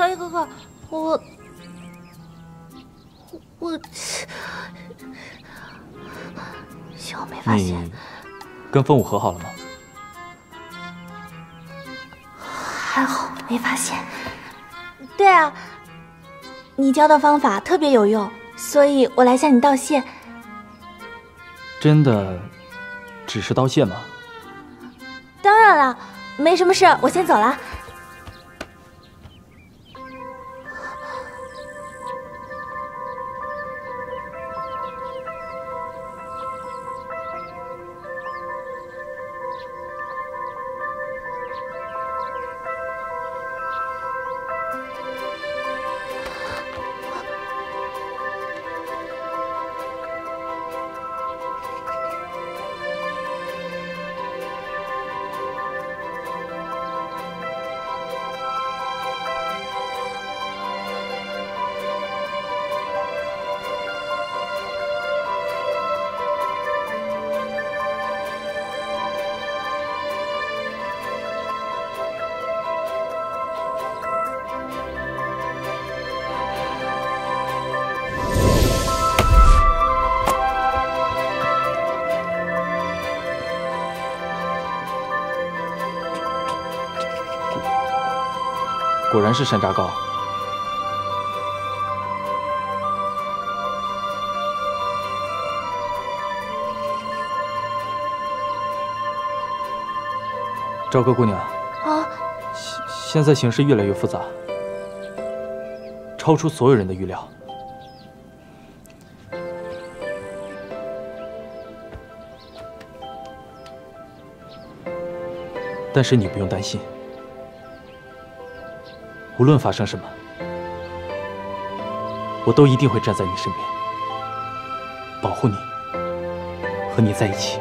小野哥哥，我我幸好没发现。你跟风舞和好了吗？还好没发现。对啊，你教的方法特别有用，所以我来向你道谢。真的只是道谢吗？当然了，没什么事，我先走了。果然是山楂糕。朝歌姑娘，啊，现现在形势越来越复杂，超出所有人的预料。但是你不用担心。无论发生什么，我都一定会站在你身边，保护你，和你在一起。